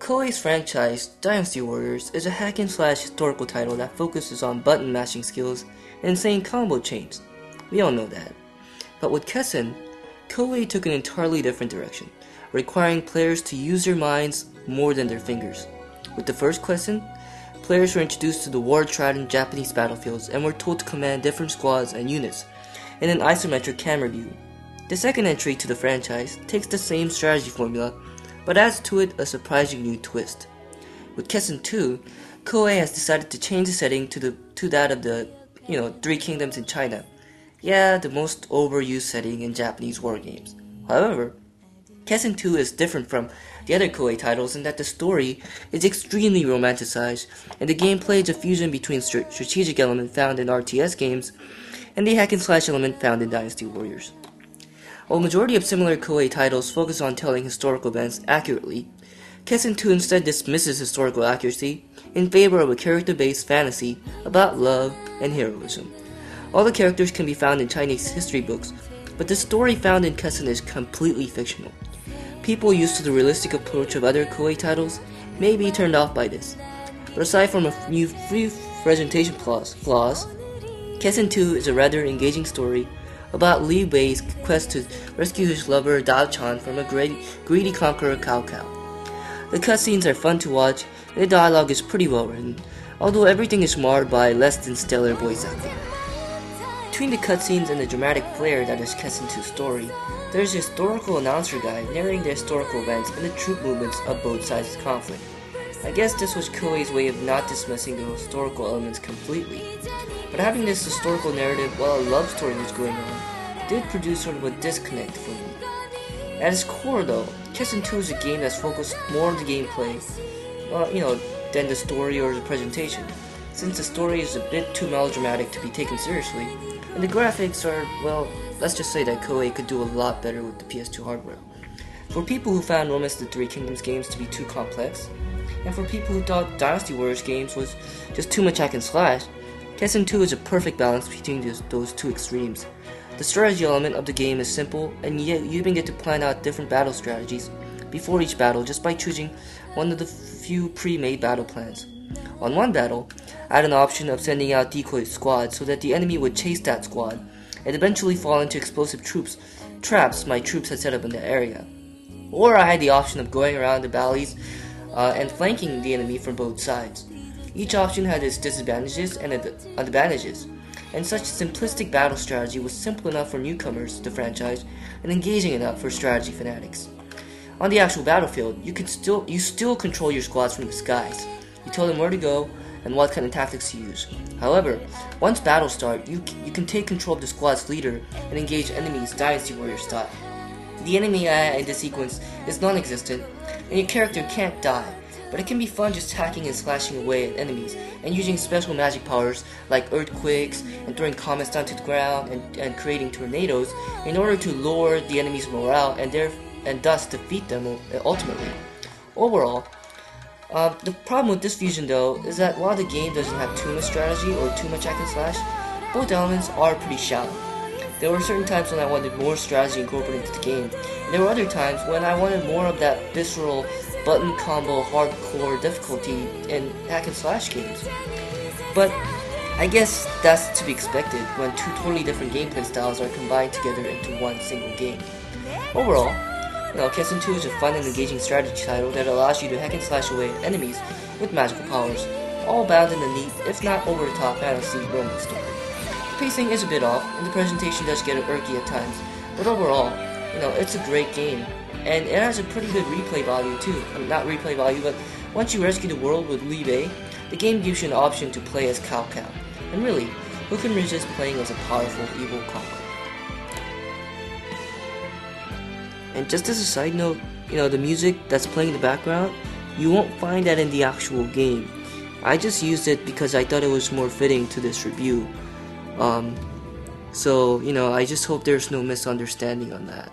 Koei's franchise, Dynasty Warriors, is a hack and slash historical title that focuses on button mashing skills and insane combo chains. We all know that. But with Kessen, Koei took an entirely different direction, requiring players to use their minds more than their fingers. With the first Kessen, players were introduced to the war-trodden Japanese battlefields and were told to command different squads and units in an isometric camera view. The second entry to the franchise takes the same strategy formula but adds to it a surprising new twist. With Kessen 2, Koei has decided to change the setting to the to that of the you know Three Kingdoms in China. Yeah, the most overused setting in Japanese war games. However, Kessen 2 is different from the other Koei titles in that the story is extremely romanticized, and the gameplay is a fusion between strategic element found in RTS games and the hack and slash element found in Dynasty Warriors. While majority of similar Koei titles focus on telling historical events accurately, Kessen 2 instead dismisses historical accuracy in favor of a character-based fantasy about love and heroism. All the characters can be found in Chinese history books, but the story found in Kessen is completely fictional. People used to the realistic approach of other Koei titles may be turned off by this, but aside from a few presentation flaws Kessen 2 is a rather engaging story about Liu Bei's quest to rescue his lover Diao Chan from a greedy, greedy conqueror Cao Cao. The cutscenes are fun to watch, and the dialogue is pretty well written, although everything is marred by less than stellar voice acting. Between the cutscenes and the dramatic flair that is Kessen 2's story, there is a historical announcer guy narrating the historical events and the troop movements of both sides of conflict. I guess this was Koei's way of not dismissing the historical elements completely. But having this historical narrative while a love story was going on did produce sort of a disconnect for me. At its core, though, Kessen 2 is a game that's focused more on the gameplay, uh, you know, than the story or the presentation, since the story is a bit too melodramatic to be taken seriously, and the graphics are, well, let's just say that Koei could do a lot better with the PS2 hardware. For people who found Romance the Three Kingdoms games to be too complex, and for people who thought Dynasty Warriors games was just too much hack and slash, Kessen 2 is a perfect balance between those, those two extremes. The strategy element of the game is simple, and yet you even get to plan out different battle strategies before each battle just by choosing one of the few pre-made battle plans. On one battle, I had an option of sending out decoy squads so that the enemy would chase that squad and eventually fall into explosive troops traps my troops had set up in the area. Or I had the option of going around the valleys uh, and flanking the enemy from both sides. Each option had its disadvantages and advantages, and such simplistic battle strategy was simple enough for newcomers to the franchise and engaging enough for strategy fanatics. On the actual battlefield, you can still you still control your squads from the skies. You tell them where to go and what kind of tactics to use. However, once battles start, you you can take control of the squad's leader and engage enemies Dynasty Warrior style. The enemy AI in this sequence is non-existent, and your character can't die, but it can be fun just hacking and slashing away at enemies and using special magic powers like earthquakes and throwing comets down to the ground and, and creating tornadoes in order to lower the enemy's morale and, there, and thus defeat them ultimately. Overall, uh, the problem with this fusion though is that while the game doesn't have too much strategy or too much hack and slash, both elements are pretty shallow. There were certain times when I wanted more strategy incorporated into the game, and there were other times when I wanted more of that visceral button combo hardcore difficulty in hack and slash games. But I guess that's to be expected when two totally different gameplay styles are combined together into one single game. Overall, you know, Kessen 2 is a fun and engaging strategy title that allows you to hack and slash away enemies with magical powers, all bound in a neat, if not over-the-top fantasy romance story. The pacing is a bit off, and the presentation does get irky at times, but overall, you know, it's a great game and it has a pretty good replay value too. I mean, not replay value, but once you rescue the world with Liu Bei, the game gives you an option to play as Cao Cao. And really, who can resist playing as a powerful evil conqueror? And just as a side note, you know, the music that's playing in the background, you won't find that in the actual game. I just used it because I thought it was more fitting to this review. Um, so, you know, I just hope there's no misunderstanding on that.